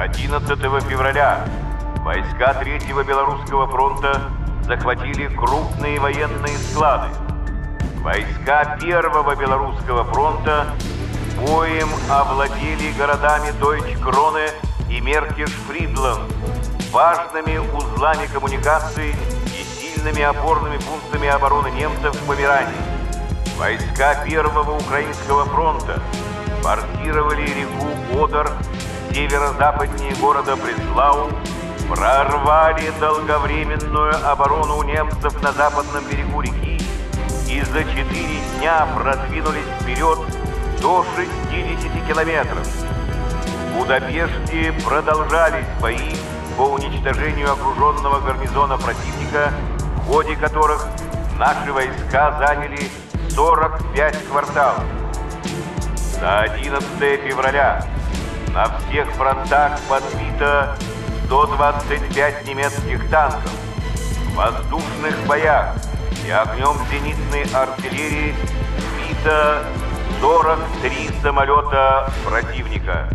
11 февраля войска Третьего Белорусского фронта захватили крупные военные склады. Войска Первого Белорусского фронта боем овладели городами Дойч-Кроне и Меркиш-Фридланд, важными узлами коммуникаций и сильными опорными пунктами обороны немцев в Померании. Войска Первого Украинского фронта форсировали реку Одер северо-западнее города Бреслау, прорвали долговременную оборону немцев на западном берегу реки и за четыре дня продвинулись вперед до 60 километров. В Будапеште продолжались бои по уничтожению окруженного гарнизона противника, в ходе которых наши войска заняли 45 кварталов. На 11 февраля на всех фронтах подбито 125 немецких танков. В воздушных боях и огнем зенитной артиллерии сбито 43 самолета противника.